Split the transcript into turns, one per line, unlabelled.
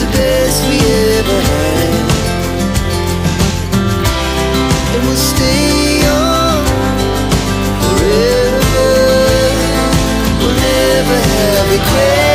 the best we ever had. And we'll stay on forever. We'll never have regrets.